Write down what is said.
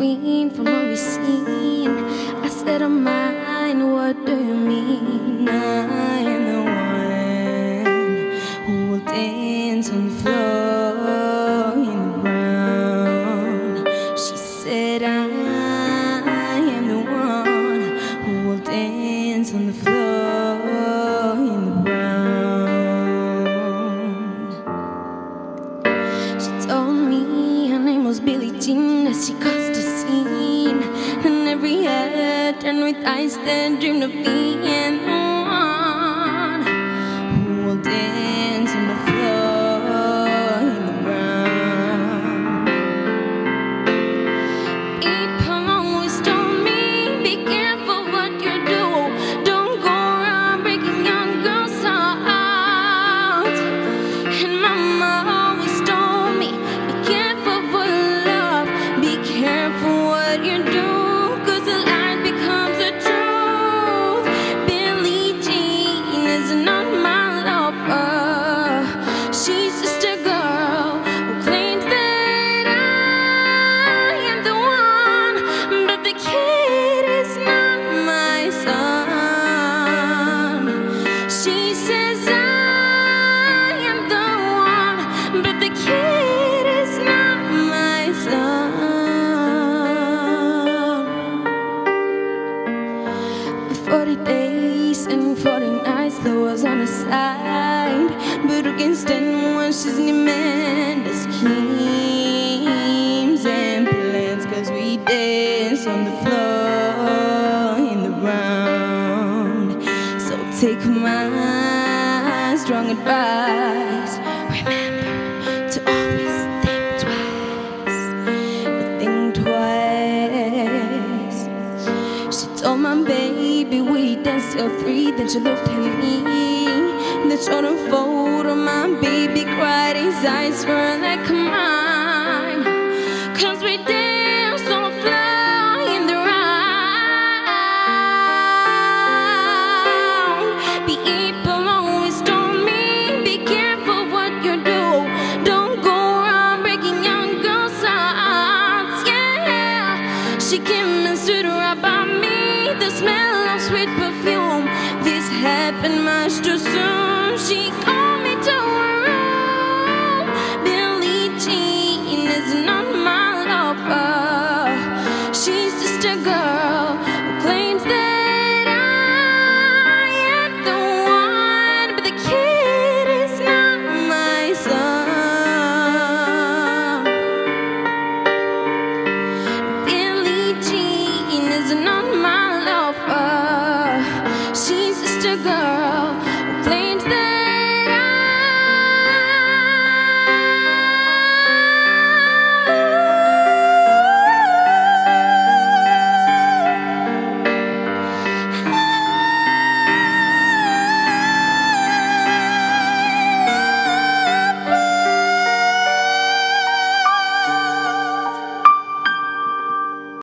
from every scene. I said, I'm mine, what do you mean? I am the one who will dance on the floor in the ground. She said, I am the one who will dance on the floor in the ground. She told me her name was Billie Jean, she caused turned with eyes that dreamed of being. the 40 days and 40 nights, there was on the side. But who can stand when she's demanding schemes and plans? Cause we dance on the floor in the round. So take my strong advice. Baby we danced till three. Then she looked at me. Then showed a photo. My baby cried. His eyes were like mine. Cause we danced on the floor in the round. People always told me, be careful what you do. Don't go around breaking young girls' hearts. Yeah, she came and stood right by me. The smell of sweet perfume. This happened much too soon. girl.